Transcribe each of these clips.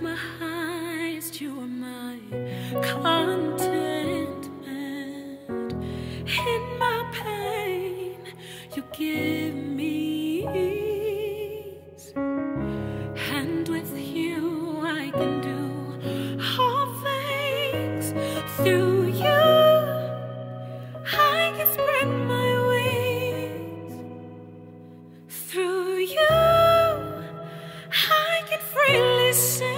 my eyes, you are my contentment. In my pain, you give me ease. And with you, I can do all things. Through you, I can spread my wings. Through you, I can freely sing.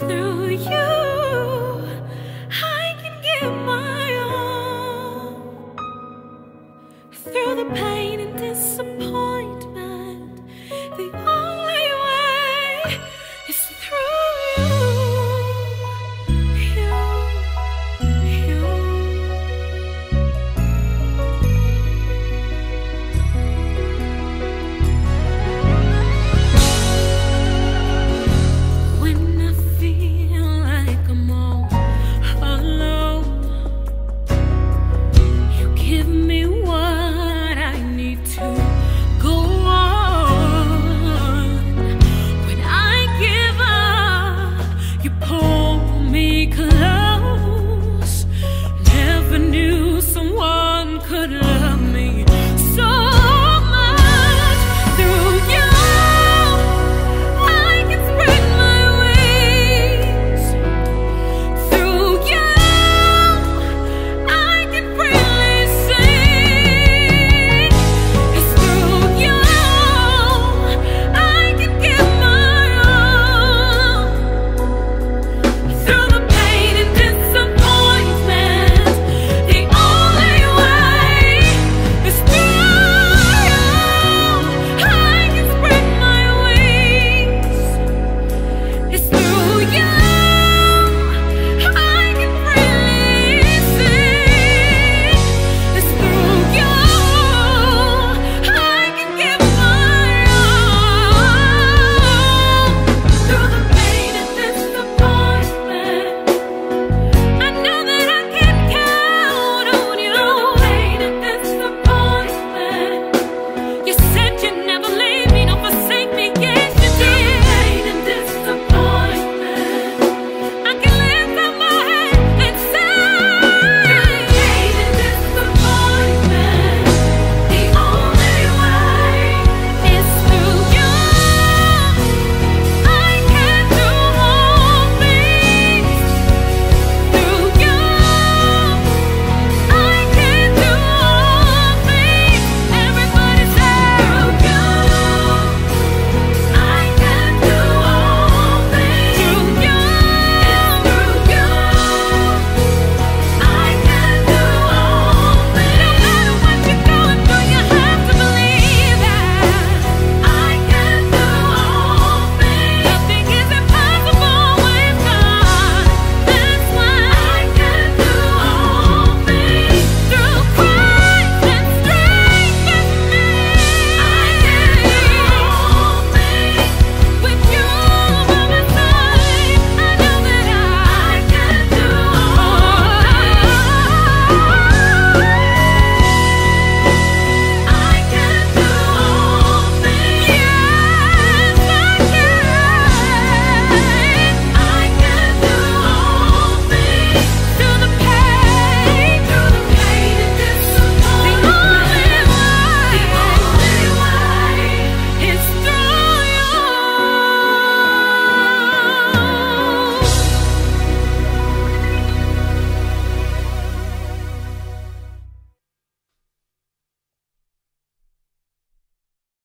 Through you I can give my all. Through the pain and